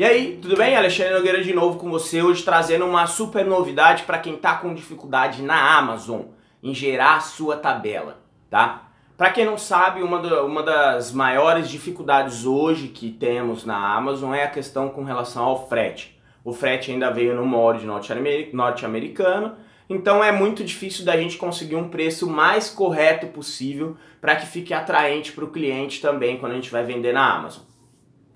E aí, tudo bem? Alexandre Nogueira de novo com você, hoje trazendo uma super novidade para quem está com dificuldade na Amazon em gerar sua tabela, tá? Para quem não sabe, uma, do, uma das maiores dificuldades hoje que temos na Amazon é a questão com relação ao frete. O frete ainda veio no molde norte-americano, então é muito difícil da gente conseguir um preço mais correto possível para que fique atraente para o cliente também quando a gente vai vender na Amazon.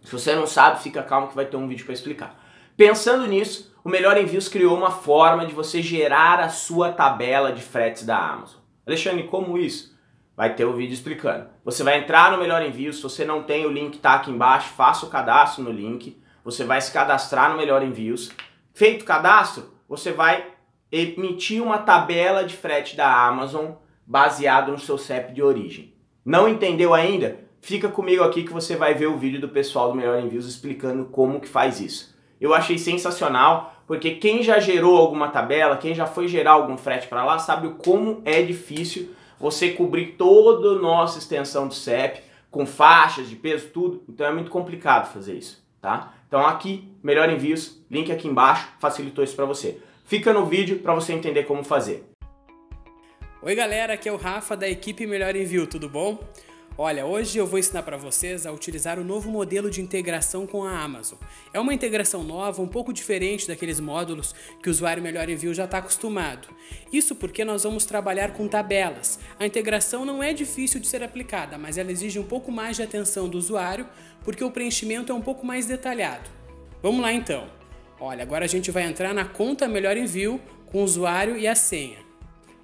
Se você não sabe, fica calmo que vai ter um vídeo para explicar. Pensando nisso, o Melhor Envios criou uma forma de você gerar a sua tabela de fretes da Amazon. Alexandre, como isso? Vai ter o um vídeo explicando. Você vai entrar no Melhor Envios, se você não tem o link tá aqui embaixo, faça o cadastro no link. Você vai se cadastrar no Melhor Envios. Feito o cadastro, você vai emitir uma tabela de frete da Amazon baseado no seu CEP de origem. Não entendeu ainda? Fica comigo aqui que você vai ver o vídeo do pessoal do Melhor Envios explicando como que faz isso. Eu achei sensacional, porque quem já gerou alguma tabela, quem já foi gerar algum frete para lá, sabe como é difícil você cobrir toda a nossa extensão do CEP, com faixas de peso, tudo. Então é muito complicado fazer isso, tá? Então aqui, Melhor Envios, link aqui embaixo, facilitou isso para você. Fica no vídeo para você entender como fazer. Oi galera, aqui é o Rafa da equipe Melhor Envio, tudo bom? Olha, hoje eu vou ensinar para vocês a utilizar o novo modelo de integração com a Amazon. É uma integração nova, um pouco diferente daqueles módulos que o usuário Melhor Envio já está acostumado. Isso porque nós vamos trabalhar com tabelas. A integração não é difícil de ser aplicada, mas ela exige um pouco mais de atenção do usuário porque o preenchimento é um pouco mais detalhado. Vamos lá então. Olha, agora a gente vai entrar na conta Melhor Envio com o usuário e a senha.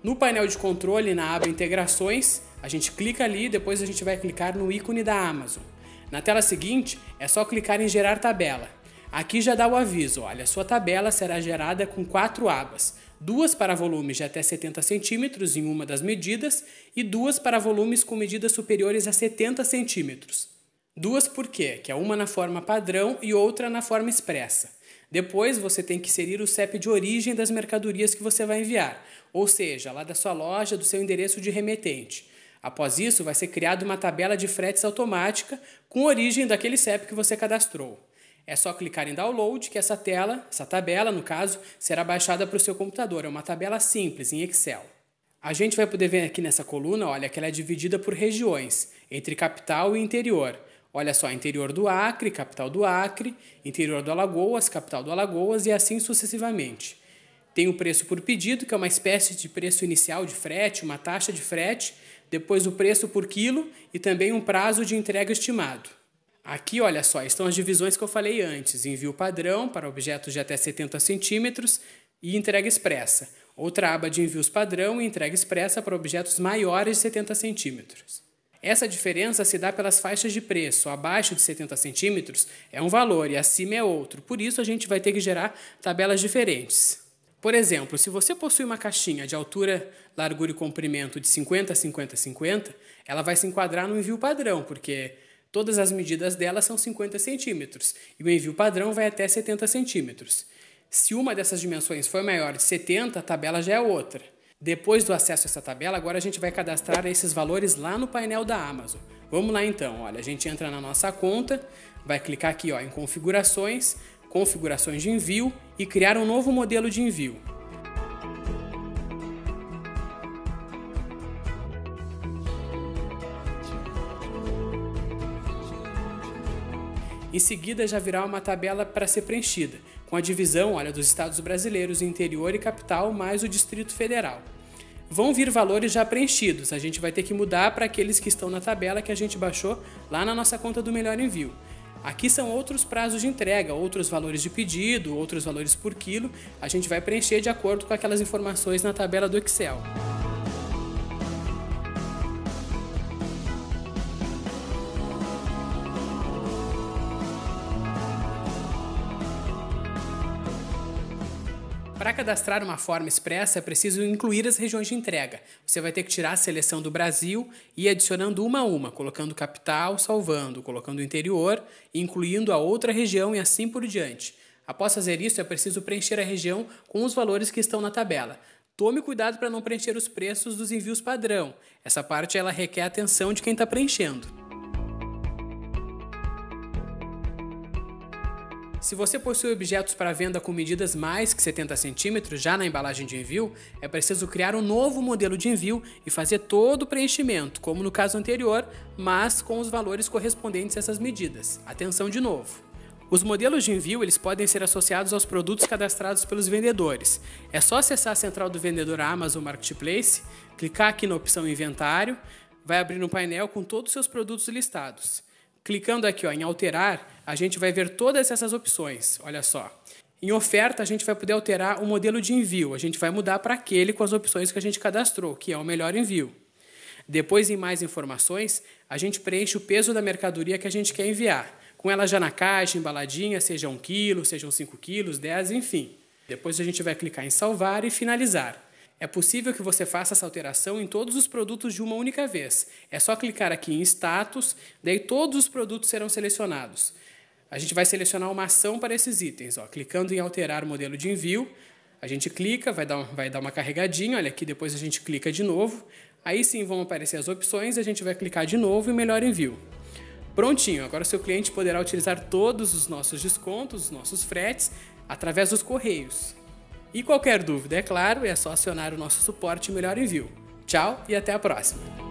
No painel de controle, na aba Integrações, a gente clica ali depois a gente vai clicar no ícone da Amazon. Na tela seguinte, é só clicar em Gerar tabela. Aqui já dá o aviso, olha, sua tabela será gerada com quatro abas, duas para volumes de até 70 centímetros em uma das medidas e duas para volumes com medidas superiores a 70 centímetros. Duas por quê? Que é uma na forma padrão e outra na forma expressa. Depois você tem que inserir o CEP de origem das mercadorias que você vai enviar, ou seja, lá da sua loja, do seu endereço de remetente. Após isso, vai ser criada uma tabela de fretes automática com origem daquele CEP que você cadastrou. É só clicar em download que essa tela, essa tabela, no caso, será baixada para o seu computador. É uma tabela simples em Excel. A gente vai poder ver aqui nessa coluna, olha, que ela é dividida por regiões, entre capital e interior. Olha só, interior do Acre, capital do Acre, interior do Alagoas, capital do Alagoas e assim sucessivamente. Tem o preço por pedido, que é uma espécie de preço inicial de frete, uma taxa de frete, depois o preço por quilo e também um prazo de entrega estimado. Aqui, olha só, estão as divisões que eu falei antes: envio padrão para objetos de até 70 centímetros e entrega expressa. Outra aba de envios padrão e entrega expressa para objetos maiores de 70 centímetros. Essa diferença se dá pelas faixas de preço. Abaixo de 70 centímetros é um valor e acima é outro. Por isso, a gente vai ter que gerar tabelas diferentes. Por exemplo, se você possui uma caixinha de altura, largura e comprimento de 50 a 50 50, ela vai se enquadrar no envio padrão, porque todas as medidas dela são 50 centímetros e o envio padrão vai até 70 centímetros. Se uma dessas dimensões for maior de 70, a tabela já é outra. Depois do acesso a essa tabela, agora a gente vai cadastrar esses valores lá no painel da Amazon. Vamos lá então, olha, a gente entra na nossa conta, vai clicar aqui ó, em configurações, configurações de envio e criar um novo modelo de envio. Em seguida já virá uma tabela para ser preenchida, com a divisão olha, dos estados brasileiros, interior e capital, mais o Distrito Federal. Vão vir valores já preenchidos, a gente vai ter que mudar para aqueles que estão na tabela que a gente baixou lá na nossa conta do Melhor Envio. Aqui são outros prazos de entrega, outros valores de pedido, outros valores por quilo. A gente vai preencher de acordo com aquelas informações na tabela do Excel. Para cadastrar uma forma expressa, é preciso incluir as regiões de entrega. Você vai ter que tirar a seleção do Brasil e adicionando uma a uma, colocando capital, salvando, colocando interior, incluindo a outra região e assim por diante. Após fazer isso, é preciso preencher a região com os valores que estão na tabela. Tome cuidado para não preencher os preços dos envios padrão. Essa parte ela requer a atenção de quem está preenchendo. Se você possui objetos para venda com medidas mais que 70 centímetros já na embalagem de envio, é preciso criar um novo modelo de envio e fazer todo o preenchimento, como no caso anterior, mas com os valores correspondentes a essas medidas. Atenção de novo. Os modelos de envio eles podem ser associados aos produtos cadastrados pelos vendedores. É só acessar a central do vendedor Amazon Marketplace, clicar aqui na opção Inventário, vai abrir um painel com todos os seus produtos listados. Clicando aqui ó, em alterar, a gente vai ver todas essas opções. Olha só. Em oferta, a gente vai poder alterar o modelo de envio. A gente vai mudar para aquele com as opções que a gente cadastrou, que é o melhor envio. Depois, em mais informações, a gente preenche o peso da mercadoria que a gente quer enviar, com ela já na caixa, embaladinha, seja 1 kg, sejam 5 kg, 10, enfim. Depois a gente vai clicar em salvar e finalizar. É possível que você faça essa alteração em todos os produtos de uma única vez. É só clicar aqui em status, daí todos os produtos serão selecionados. A gente vai selecionar uma ação para esses itens. Ó. Clicando em alterar modelo de envio, a gente clica, vai dar, vai dar uma carregadinha, olha aqui, depois a gente clica de novo. Aí sim vão aparecer as opções, a gente vai clicar de novo e melhor envio. Prontinho, agora seu cliente poderá utilizar todos os nossos descontos, os nossos fretes, através dos correios. E qualquer dúvida, é claro, é só acionar o nosso suporte Melhor Envio. Tchau e até a próxima!